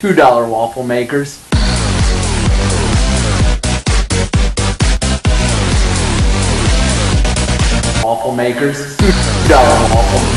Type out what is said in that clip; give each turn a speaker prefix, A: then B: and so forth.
A: Two dollar waffle makers. Waffle makers. Two dollar waffle makers.